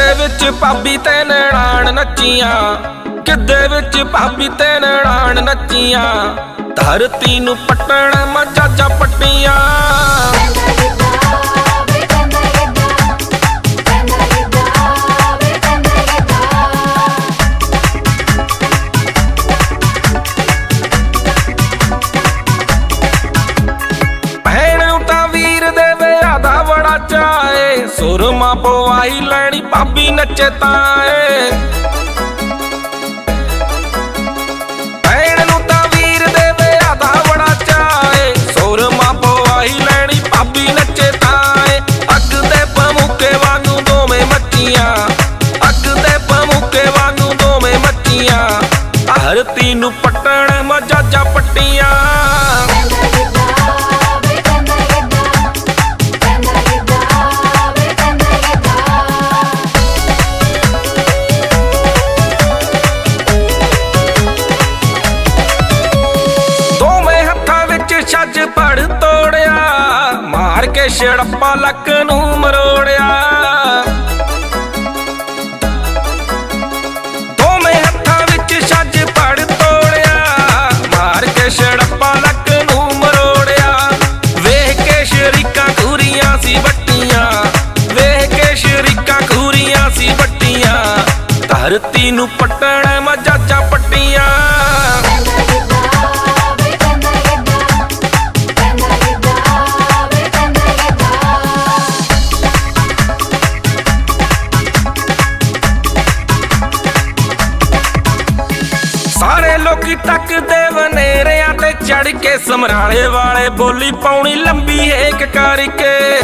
ਵਿੱਚ ਭਾਬੀ ਤੇ ਨੈਣਾਨ ਨੱਚੀਆਂ? ਕਿੱਦੇ ਵਿੱਚ ਭਾਬੀ ਤੇ ਨੈਣਾਨ ਨੱਚੀਆਂ? ਧਰਤੀ ਨੂੰ ਪਟਣ ਮਜਾਜਾ ਪੱਟੀਆਂ। ਭੈਣ ਤਾਂ ਵੀਰ ਦੇ ਸੁਰਮਾ ਪਵਾਈ ਲੈਣੀ, ਭਾਬੀ ਨੱਚੇ ਤਾਂ ਏ ਭੈਣ ਨੂੰ ਤਾਂ ਵੀਰ ਦੇ ਵਿਆਹ ਦਾ ਬੜਾ ਚਾਏ ਸੁਰਮਾ ਪਵਾਈ ਲੈਣੀ, ਭਾਬੀ ਨੱਚੇ ਤਾਂ ਏ ਅੱਗ ਦੇ ਪਮੁਕੇ ਵਾਂਗੂ ਦੋਵੇਂ ਮੱਚੀਆਂ। ਅੱਗ ਦੇ ਪਮੁਕੇ ਵਾਂਗੂ ਦੋਵੇਂ ਮੱਚੀਆਂ। ਧਰਤੀ ਨੂੰ ਪੱਟਣ ਮਜਾਜਾ ਪੱਟੀਆਂ। ਵਿੱਚ ਪੜ ਤੋੜਿਆ, ਮਾਰ ਕੇ ਛੜਪਾ ਲੱਕ ਨੂੰ ਮਰੋੜਿਆ। ਦੋਵੇਂ ਹੱਥਾਂ ਵਿੱਚ ਛੱਜ ਪੜ ਤੋੜਿਆ, ਮਾਰ ਕੇ ਛੜੱਪਾ ਲੱਕ ਨੂੰ ਮਰੋੜਿਆ। ਵੇਖ ਕੇ ਸ਼ਰੀਕਾਂ ਖੂਰੀਆਂ ਸੀ ਵੱਟੀਆਂ, ਵੇਖ ਕੇ ਸ਼ਰੀਕਾਂ ਖੂਰੀਆਂ ਸੀ ਵੱਟੀਆਂ। ਧਰਤੀ ਨੂੰ ਪੱਟਣ ਮਜਾਜਾ ਪੱਟੀਆਂ। ਲੋਕੀ ਤੱਕਦੇ ਵਨੇਰਿਆਂ ਤੇ ਚੜ ਕੇ ਸਮਰਾਲੇ ਵਾਲੇ ਬੋਲੀ ਪਾਉਣੀ ਲੰਬੀ ਏਕ ਕਰਕੇ।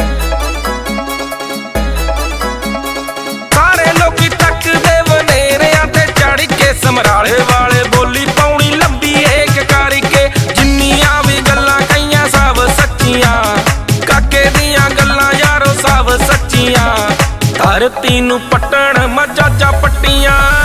ਸਾਰੇ ਲੋਕੀ ਤੱਕਦੇ ਵਨੇਰਿਆਂ ਤੇ ਚੜ ਕੇ ਸਮਰਾਲੇ ਵਾਲੇ ਬੋਲੀ ਪਾਉਣੀ ਲੰਬੀ ਏਕ ਕਰਕੇ। ਜਿੰਨੀਆਂ ਵੀ ਗੱਲਾਂ ਕਈਆਂ ਸਭ ਸੱਚੀਆਂ। ਕਾਕੇ ਦੀਆਂ ਗੱਲਾਂ ਯਾਰੋ ਸਭ ਸੱਚੀਆਂ। ਧਰਤੀ ਨੂੰ ਪੱਟਣ ਮਜਾਜਾ ਪੱਟੀਆਂ।